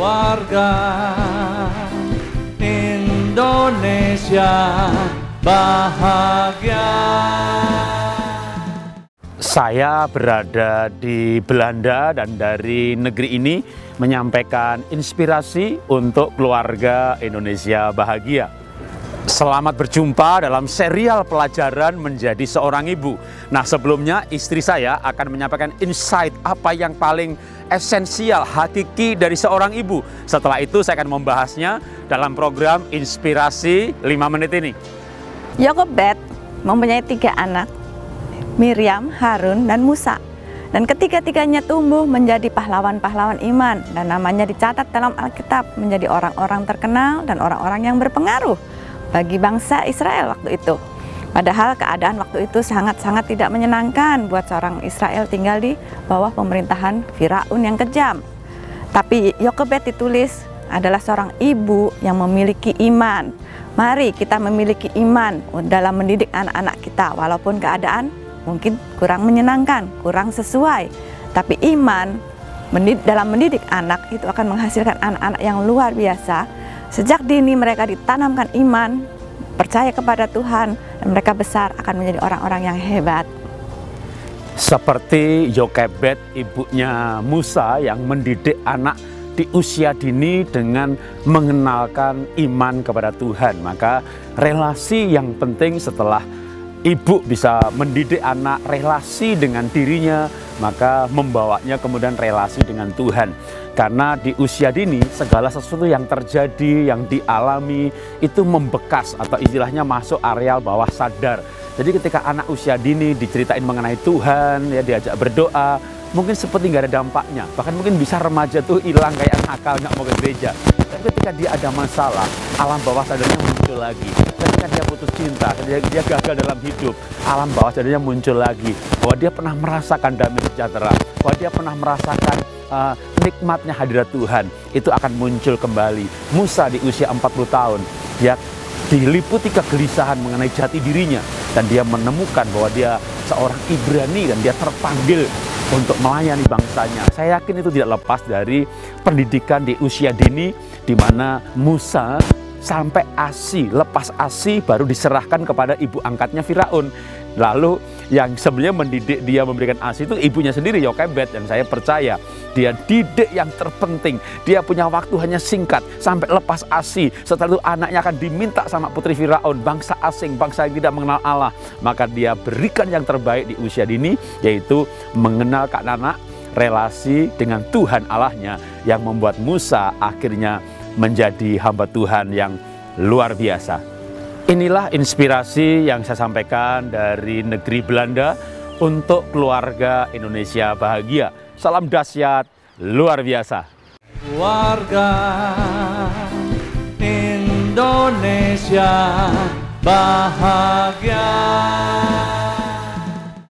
Keluarga Indonesia bahagia. Saya berada di Belanda dan dari negeri ini menyampaikan inspirasi untuk keluarga Indonesia bahagia. Selamat berjumpa dalam serial pelajaran menjadi seorang ibu. Nah, sebelumnya istri saya akan menyampaikan insight apa yang paling esensial, hakiki dari seorang ibu. Setelah itu saya akan membahasnya dalam program Inspirasi 5 menit ini. Yokobet mempunyai tiga anak, Miriam, Harun, dan Musa. Dan ketiga-tiganya tumbuh menjadi pahlawan-pahlawan iman dan namanya dicatat dalam Alkitab menjadi orang-orang terkenal dan orang-orang yang berpengaruh bagi bangsa Israel waktu itu. Padahal keadaan waktu itu sangat-sangat tidak menyenangkan buat seorang Israel tinggal di bawah pemerintahan Firaun yang kejam. Tapi Yokebed ditulis adalah seorang ibu yang memiliki iman. Mari kita memiliki iman dalam mendidik anak-anak kita walaupun keadaan mungkin kurang menyenangkan, kurang sesuai. Tapi iman dalam mendidik anak itu akan menghasilkan anak-anak yang luar biasa Sejak dini mereka ditanamkan iman, percaya kepada Tuhan, dan mereka besar akan menjadi orang-orang yang hebat. Seperti Yokebet, ibunya Musa yang mendidik anak di usia dini dengan mengenalkan iman kepada Tuhan. Maka relasi yang penting setelah ibu bisa mendidik anak relasi dengan dirinya, maka membawanya kemudian relasi dengan Tuhan. Karena di usia dini segala sesuatu yang terjadi, yang dialami itu membekas atau istilahnya masuk areal bawah sadar. Jadi ketika anak usia dini diceritain mengenai Tuhan, ya diajak berdoa, mungkin seperti nggak ada dampaknya. Bahkan mungkin bisa remaja tuh hilang kayak nakal nggak mau ke gereja. Tapi ketika dia ada masalah, alam bawah sadarnya muncul lagi. Ketika dia putus cinta, ketika dia gagal dalam hidup, alam bawah sadarnya muncul lagi. Bahwa dia pernah merasakan damai sejahtera, bahwa dia pernah merasakan uh, nikmatnya hadirat Tuhan itu akan muncul kembali. Musa di usia 40 tahun, dia diliputi kegelisahan mengenai jati dirinya dan dia menemukan bahwa dia seorang Ibrani dan dia terpanggil untuk melayani bangsanya. Saya yakin itu tidak lepas dari pendidikan di usia dini di mana Musa sampai ASI, lepas ASI baru diserahkan kepada ibu angkatnya Firaun. Lalu yang sebenarnya mendidik dia memberikan ASI itu ibunya sendiri Yokebet dan saya percaya dia didik yang terpenting. Dia punya waktu hanya singkat sampai lepas ASI. Setelah itu anaknya akan diminta sama putri Firaun, bangsa asing, bangsa yang tidak mengenal Allah. Maka dia berikan yang terbaik di usia dini yaitu mengenal kak anak relasi dengan Tuhan Allahnya yang membuat Musa akhirnya menjadi hamba Tuhan yang luar biasa. Inilah inspirasi yang saya sampaikan dari negeri Belanda untuk keluarga Indonesia bahagia. Salam dahsyat luar biasa. Keluarga Indonesia bahagia.